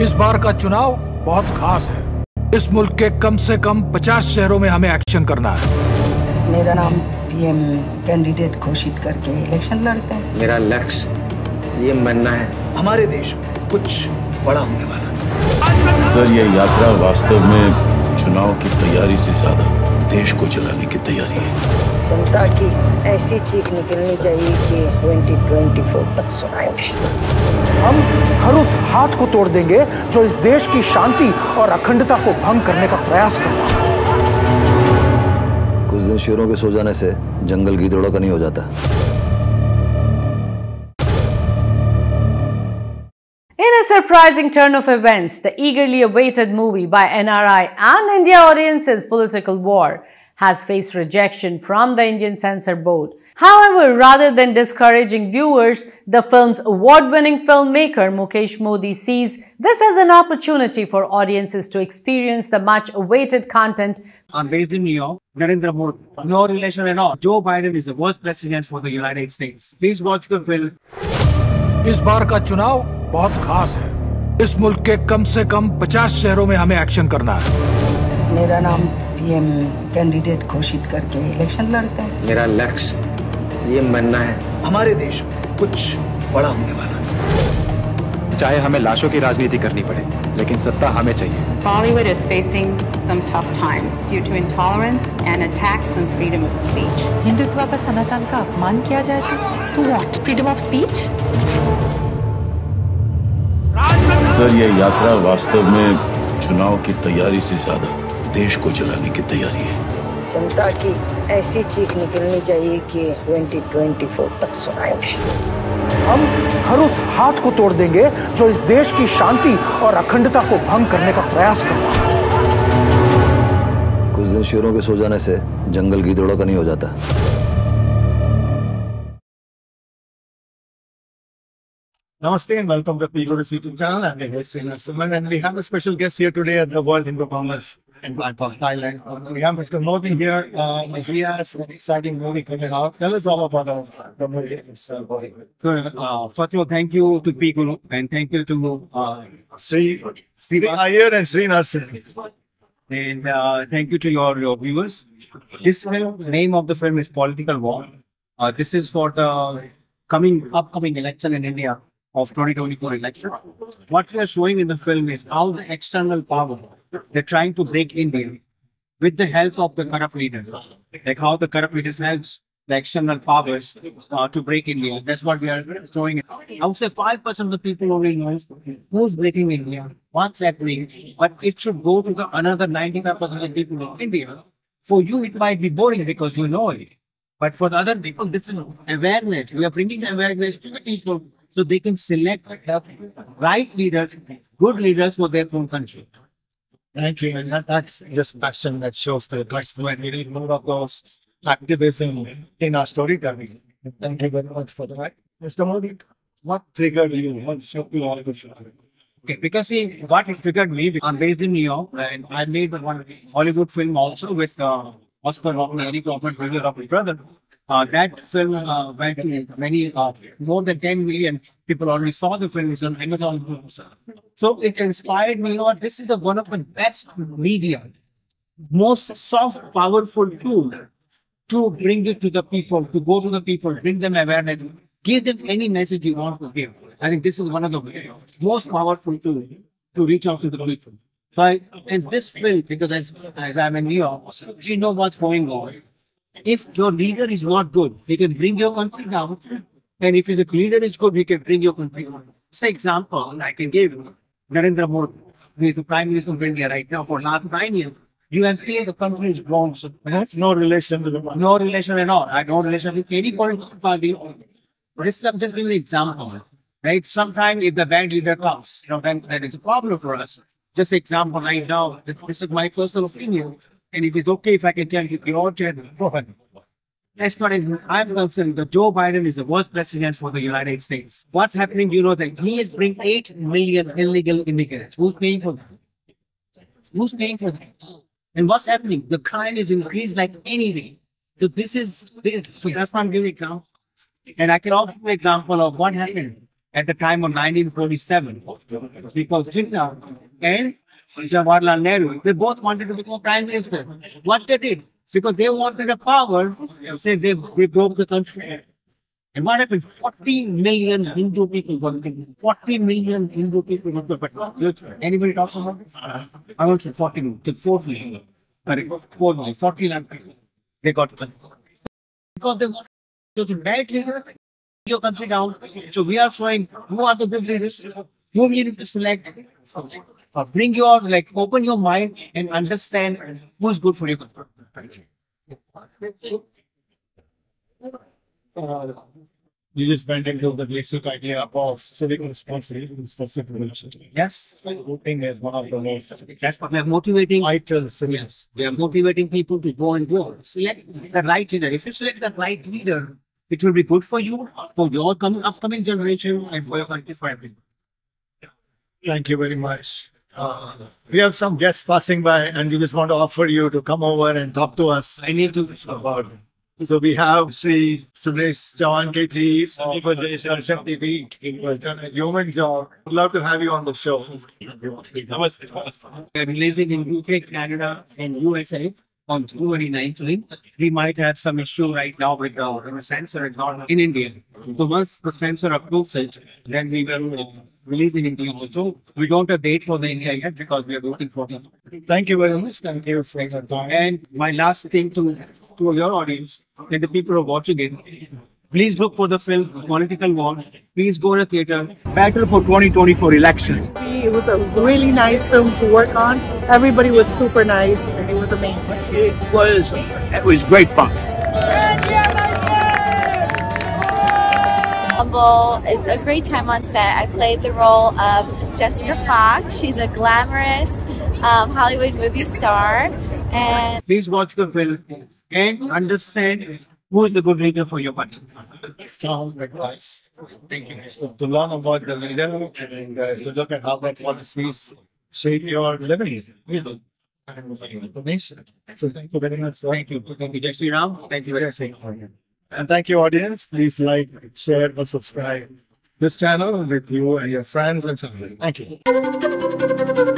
इस बार का चुनाव बहुत खास है। इस मुल्क के कम से कम 50 शहरों में हमें एक्शन करना है। मेरा नाम पीएम कैंडिडेट घोषित करके इलेक्शन लड़ते हैं। मेरा लक्ष्य ये बनना है। हमारे देश में कुछ बड़ा होने वाला सर ये यात्रा वास्तव में चुनाव की तैयारी से ज़्यादा देश को चलाने की तैयारी है। जनता की ऐसी चीख निकलनी चाहिए कि 2024 तक सुनाई दे। हम हर उस हाथ को तोड़ देंगे जो इस देश की शांति और अखंडता को भंग करने का प्रयास करता है कुछ दिन शेरों के सो जाने से जंगल गीदड़ों का नहीं हो जाता In a surprising turn of events, the eagerly awaited movie by NRI and India audiences Political War has faced rejection from the Indian Censor Board. However, rather than discouraging viewers, the film's award-winning filmmaker Mukesh Modi sees this as an opportunity for audiences to experience the much-awaited content are based in New York. Narendra Modi, no relation at all. Joe Biden is the worst president for the United States. Please watch the film. इस बार का चुनाव बहुत खास है इस मुल्क के कम से कम 50 शहरों में हमें एक्शन करना है मेरा नाम पीएम कैंडिडेट घोषित करके इलेक्शन लड़ते हैं मेरा लक्ष्य ये बनना है। हमारे देश में कुछ बड़ा होने वाला है। चाहे हमें लाशों की राजनीति करनी पड़े लेकिन सत्ता हमें चाहिए। Bollywood is facing some tough times due to intolerance and attacks on freedom of speech. Hindutva का सनातन का अपमान किया जाए तो तो what freedom of speech sir ये यात्रा वास्तव में चुनाव की तैयारी से ज़्यादा देश को जलाने की तैयारी है। जनता की ऐसी चीख निकलनी चाहिए कि 2024 तक सुनाई दे हम हर उस हाथ को तोड़ देंगे जो इस देश की शांति और अखंडता को भंग करने का प्रयास करता है कुछ दिन शेरों के सो जाने से जंगल गीदड़ों का नहीं हो जाता Namaste and welcome to the Gurus YouTube channel. I'm your host Srinath Suman and we have a special guest here today at the World Hindu Congress in Bangkok, Thailand. We have Mr. Modi here. Uh, he has an exciting movie coming out. Tell us all about the, the movie. It's, uh, Good. Uh, first of all, thank you to P. Guru and thank you to uh, Sri, Sree Iyer and Sri Narasimhan. and uh, thank you to your, your viewers. This film, name of the film is Political War. Uh, this is for the coming upcoming election in India of 2024 election. What we are showing in the film is how the external power they're trying to break India with the help of the corrupt leaders, like how the corrupt leaders helps the external powers uh, to break India. That's what we are showing. I would say five percent of the people only knows who's breaking India, what's happening, but it should go to the another 95 percent of the people in India. For you, it might be boring because you know it. But for the other people, this is awareness. We are bringing awareness to the people so they can select the right leaders, good leaders for their own country. Thank you. And that, that's just passion that shows the guts when we need more of those activism in our storytelling. Thank you very much for that. Mr. Modi, what triggered you? What shook you all this? Okay, because see, what triggered me, I'm based in New York and I made one Hollywood film also with uh, Oscar Rockman, Eric Rockman, brother of my brother. Uh, that film uh, went to many, uh, more than 10 million people already saw the film. It's on Amazon. So it inspired me, you know this is the one of the best media, most soft, powerful tool to bring it to the people, to go to the people, bring them awareness, give them any message you want to give. I think this is one of the most powerful tools to reach out to the people. So I, in this film, because as, as I'm in New York, we know what's going on. If your leader is not good, he can bring your country down. And if the leader is good, he can bring your country down. Say example I can give. Narendra Modi, who is the Prime Minister of India right now for last nine years. You have seen the country is grown. So no relation to the no relation at all. I no relation with any political party. This I'm just giving an example. Right? Sometimes if the bad leader comes, you know, then, then it's a problem for us. Just example right now, this is my personal opinion. And if it's okay if I can tell you your channel, go ahead. As far as I'm concerned, the Joe Biden is the worst president for the United States. What's happening, you know, that he is bringing 8 million illegal immigrants. Who's paying for that? Who's paying for that? And what's happening? The crime is increased like anything. So this is, this, so that's why I'm giving example. And I can also give example of what happened at the time of 1947 because Jinnah and Jawaharlal Nehru, they both wanted to become prime minister. What they did, because they wanted a power, say they, they broke the country. And what happened? 14 million Hindu people got killed. 40 million Hindu people got killed. But anybody talks about it? I won't say 14, it's 4 million. Correct, 4 million, 14 lakh people. They got killed. Because they want to bad leader, your country down. So we are showing who are the good leaders, whom you need to select. Uh, bring your, like, open your mind and understand who's good for your country. Uh, you just went into the basic idea of civic responsibilities for citizens. Yes. Voting is one of the most That's what we are motivating. vital Yes, we are motivating people to go and go. Select the right leader. If you select the right leader, it will be good for you, for your coming upcoming generation, and for your country, for everyone. Thank you very much. Uh, we have some guests passing by, and we just want to offer you to come over and talk to us. I need to about. So we have Sri Suresh Chavhanke of Darshan TV. He has done a human job. Would love to have you on the show. We are releasing in UK, Canada, and USA on January 19th. We might have some issue right now with the, with the censor in India. So once the censor approves it, then we will uh, release in India also. We don't have date for the India yet because we are waiting for it. Thank you very much. Thank you for your time. And my last thing to to your audience and the people who are watching it, please look for the film Political War. Please go to the theater. Battle for 2024 election. It was a really nice film to work on. Everybody was super nice it was amazing. It was it was great fun. Humble, it's a great time on set. I played the role of Jessica Fox. She's a glamorous um, Hollywood movie star, and Please watch the film and understand who is the good leader for your country. Sound advice. Thank you. To learn about the leader and uh, to look at how that policies shape your living. And the. So thank you very much. sir. Thank you. Thank you, Jai Sri Ram. Thank you very much. And thank you, audience. Please like, share, or subscribe this channel with you and your friends and family. Thank you.